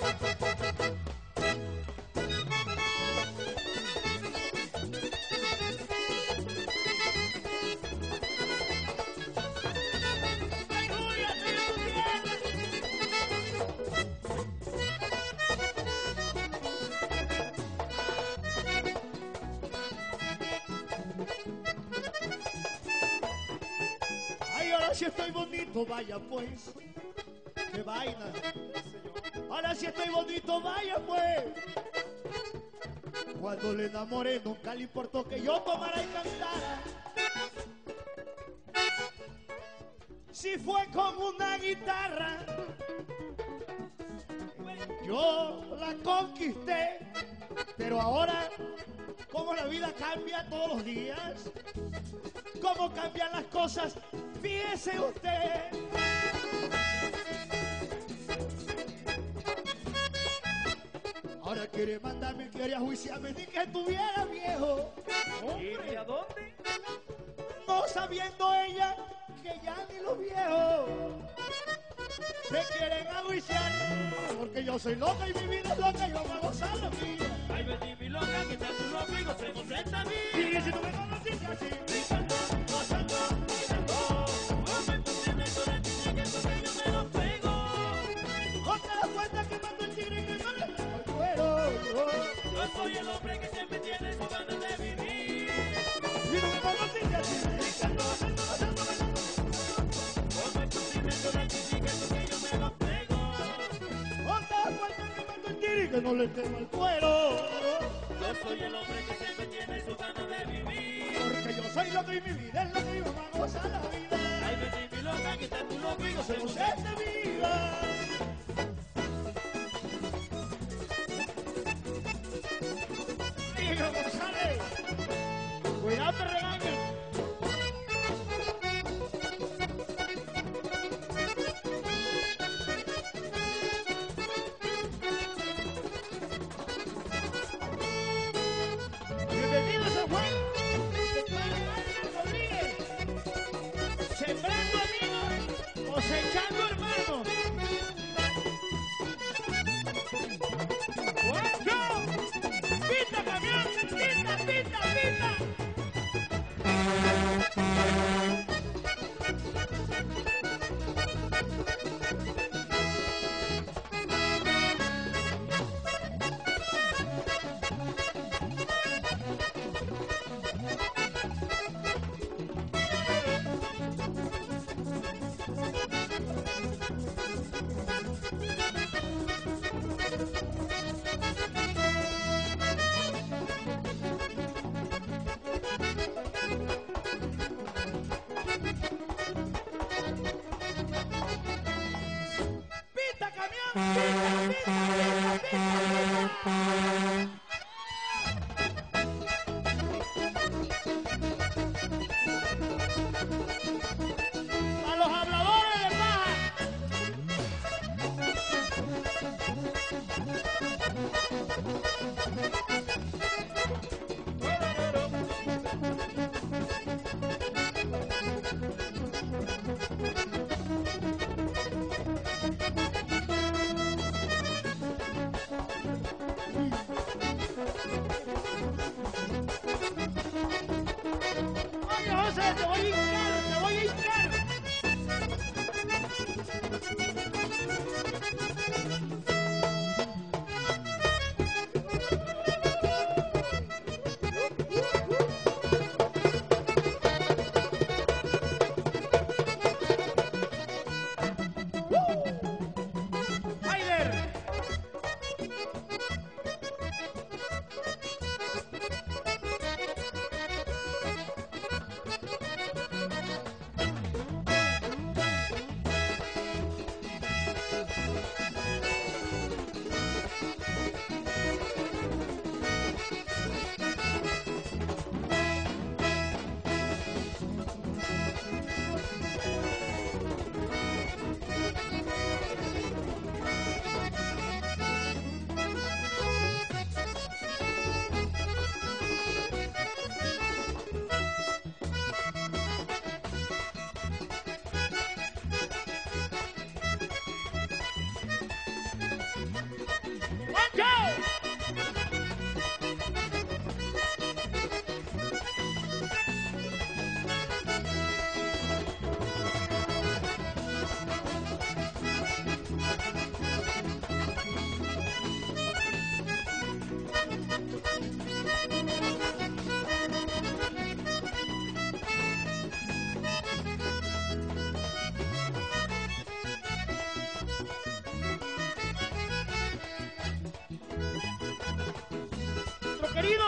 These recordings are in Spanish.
Ay, ahora sí estoy bonito, vaya pues. Qué vaina. Ahora sí estoy bonito, vaya pues. Cuando le enamoré nunca le importó que yo tomara y cantara. Si fue con una guitarra, yo la conquisté. Pero ahora, como la vida cambia todos los días, cómo cambian las cosas, fíjese usted. Ahora quiere mandarme, quiere juiciarme, ni que estuviera viejo. ¿Y a dónde? No sabiendo ella que ya ni los viejos se quieren ajuiciar. Porque yo soy loca y mi vida es loca y vamos a gozar la vida. Ay, mi loca, que está tu loco y gocemos esta vida. Y si tú me conociste así, el hombre que siempre tiene su ganas de vivir. Y tú me conociste así, gritando, gozando, gozando, gozando. Hombre, tú tienes toda la chicha que tu sello me lo pego. ¿No te das cuenta que que no le el cuero? Yo soy el hombre que siempre tiene su ganas de vivir. Porque yo soy loco y mi vida es loca y vamos a gozar la vida. Ay, Betty, mi loca, que está tu loco y vida. Mm-hmm.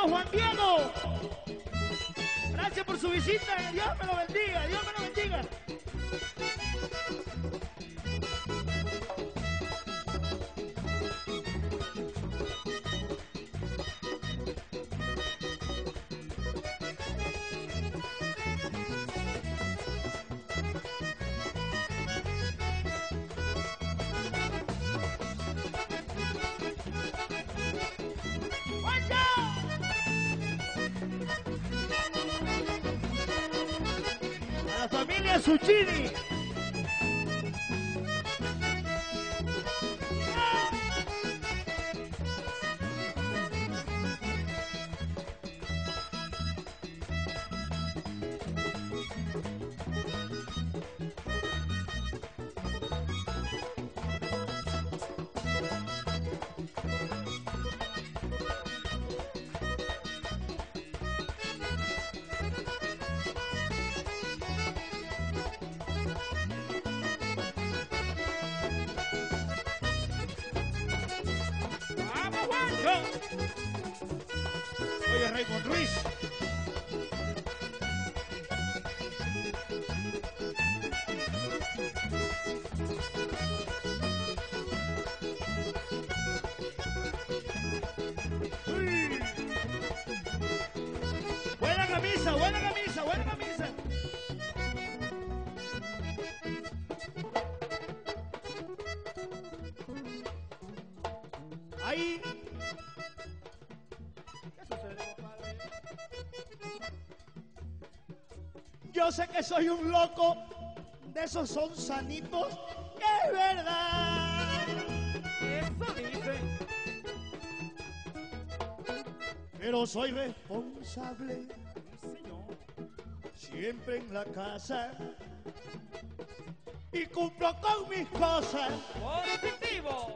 Juan Diego. Gracias por su visita. Dios me lo bendiga. Dios me lo bendiga. Succini! Zucchini. ¡Vamos, Juancho! Oye, Raymond Ruiz. Buena camisa, buena camisa, Yo sé que soy un loco, de esos son sanitos, es verdad. Eso dicen. Pero soy responsable, Señor. siempre en la casa. Y cumplo con mis cosas, Positivo.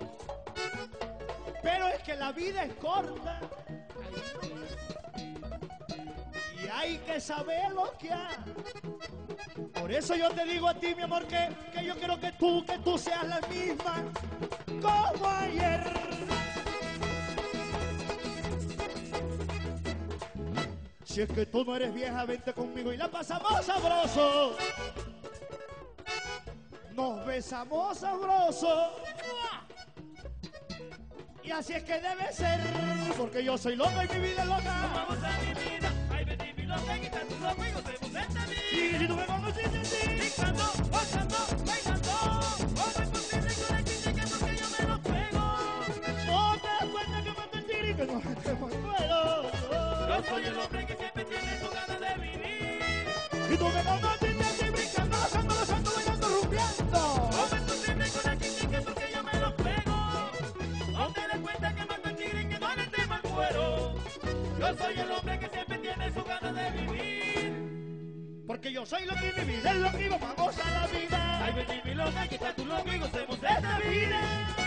pero es que la vida es corta. Hay que saber lo que hay. Por eso yo te digo a ti, mi amor, que, que yo quiero que tú, que tú seas la misma como ayer. Si es que tú no eres vieja, vente conmigo y la pasamos sabroso. Nos besamos sabroso. Y así es que debe ser, porque yo soy loca y mi vida es loca. Vamos a mi. Me conociste así, Brincando, gozando, bailando. ¿Cómo es posible que una chica que porque yo me no cuenta que. Yo soy el hombre que siempre tiene su ganas de vivir. Y tú me que yo soy lo que mi vida es lo que vivo, vamos a la vida. Ay, baby, mi loca, aquí está tu loco y gocemos de esta vida.